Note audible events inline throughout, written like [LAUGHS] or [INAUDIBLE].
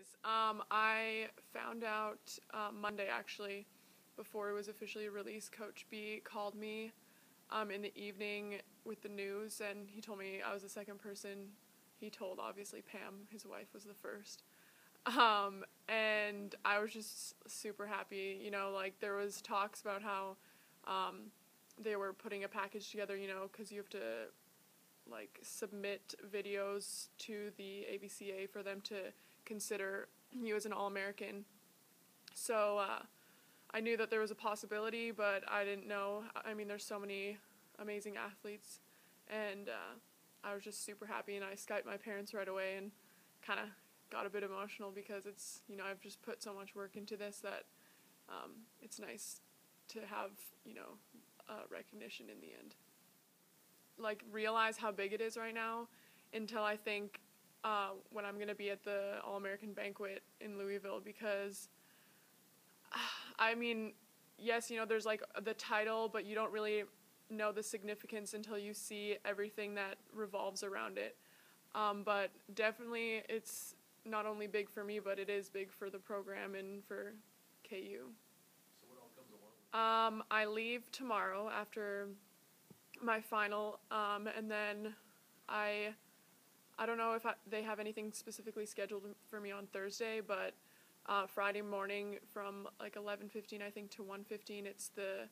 is. Um, I found out uh, Monday actually, before it was officially released. Coach B called me um, in the evening with the news, and he told me I was the second person. He told obviously Pam, his wife, was the first. Um, and I was just super happy. You know, like there was talks about how um, they were putting a package together. You know, because you have to like submit videos to the AVCA for them to consider you as an All American. So uh, I knew that there was a possibility, but I didn't know. I mean, there's so many amazing athletes, and uh, I was just super happy. And I Skyped my parents right away and kind of got a bit emotional because it's you know I've just put so much work into this that um, it's nice to have you know uh, recognition in the end. Like realize how big it is right now until I think uh, when I'm gonna be at the All American banquet in Louisville because [SIGHS] I mean yes you know there's like the title but you don't really know the significance until you see everything that revolves around it. Um, but definitely it's not only big for me, but it is big for the program and for KU. So what all comes along? Um, I leave tomorrow after my final, um, and then I, I don't know if I, they have anything specifically scheduled for me on Thursday, but uh, Friday morning from like 11:15 I think to 1:15 it's the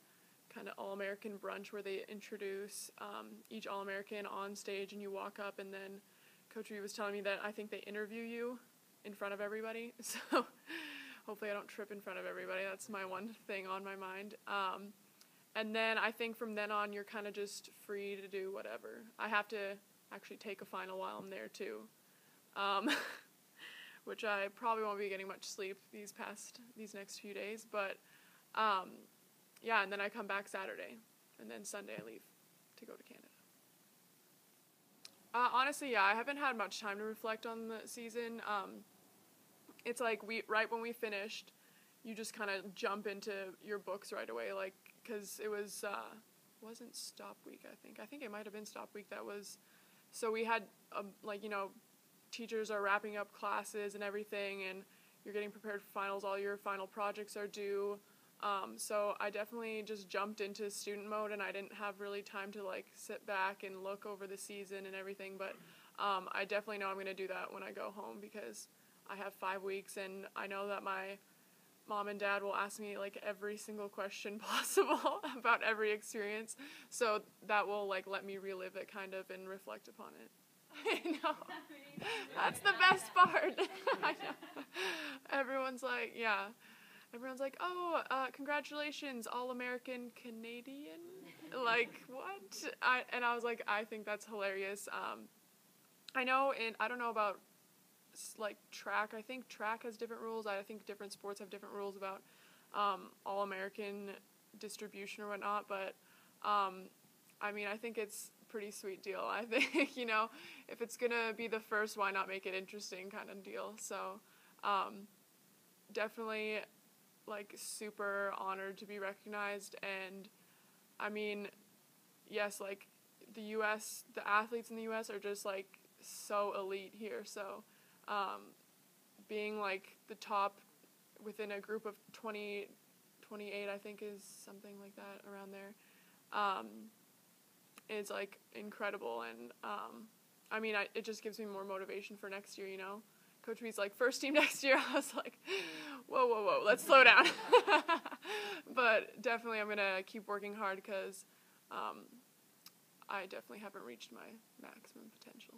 kind of All American brunch where they introduce um, each All American on stage and you walk up and then Coach Reed was telling me that I think they interview you in front of everybody. [LAUGHS] So hopefully I don't trip in front of everybody. That's my one thing on my mind. Um, and then I think from then on you're kind of just free to do whatever. I have to actually take a final while I'm there too, um, [LAUGHS] which I probably won't be getting much sleep these past these next few days. But um, yeah, and then I come back Saturday, and then Sunday I leave to go to Canada. Uh, honestly, yeah, I haven't had much time to reflect on the season. Um, it's like we right when we finished, you just kind of jump into your books right away, like because it was uh, wasn't stop week. I think I think it might have been stop week. That was so we had um, like you know teachers are wrapping up classes and everything, and you're getting prepared for finals. All your final projects are due. Um, so I definitely just jumped into student mode, and I didn't have really time to like sit back and look over the season and everything. But um, I definitely know I'm gonna do that when I go home because I have five weeks, and I know that my mom and dad will ask me like every single question [LAUGHS] possible about every experience. So that will like let me relive it kind of and reflect upon it. [LAUGHS] I know. That's the best part. [LAUGHS] I know. Everyone's like, yeah everyone's like, "Oh, uh, congratulations, all American Canadian." like what? I and I was like, I think that's hilarious. Um, I know, and I don't know about like track. I think track has different rules. I think different sports have different rules about um, all American distribution or whatnot. But um, I mean, I think it's pretty sweet deal. I [LAUGHS] think you know, if it's gonna be the first, why not make it interesting, kind of deal. So. Um, definitely like super honored to be recognized and I mean yes like the US the athletes in the US are just like so elite here so um, being like the top within a group of 20 28 I think is something like that around there um, is like incredible and um, I mean I, it just gives me more motivation for next year you know Coach B's like, first team [LAUGHS] next year. I was like, whoa, whoa, whoa, let's slow down. [LAUGHS] but definitely, I'm going to keep working hard because um, I definitely haven't reached my maximum potential.